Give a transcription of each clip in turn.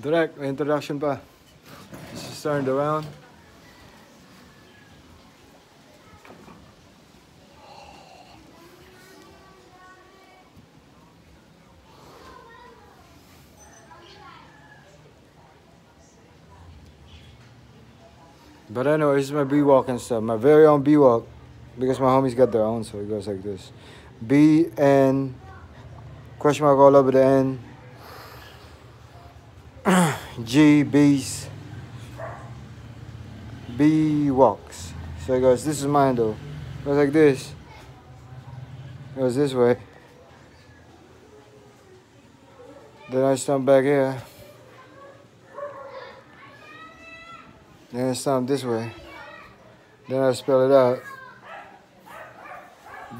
Direct, introduction pa. This is turned around. But anyway, this is my B walk and stuff. My very own B walk. Because my homies got their own, so it goes like this. B N question mark all over the N. G B's B walks. So goes, this is mine though. It goes like this. It goes this way. Then I stomp back here. Then I stomp this way. Then I spell it out.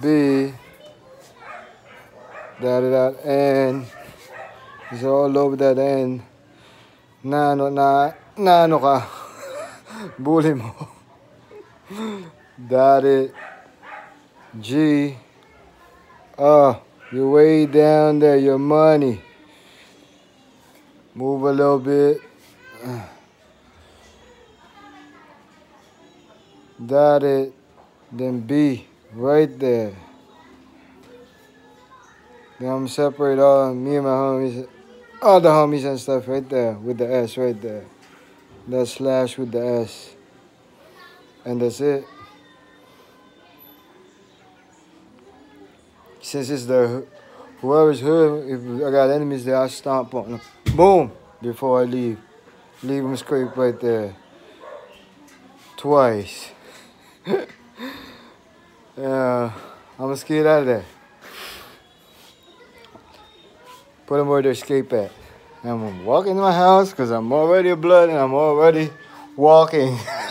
B dot it out and it's all over that end. Na ano na na ano ka? Bully mo. It. G. Uh, oh, you're way down there, your money. Move a little bit. It. Then B. Right there. Then I'm separate all me and my homies, all the homies and stuff right there with the S right there. That slash with the S. And that's it. Since it's the whoever's hood, if I got enemies there, I stomp on them. Boom! Before I leave. Leave them scrape right there. Twice. yeah, I'm skate out of there. Put them where they escape at. And I'm walking to my house because I'm already a blood and I'm already walking.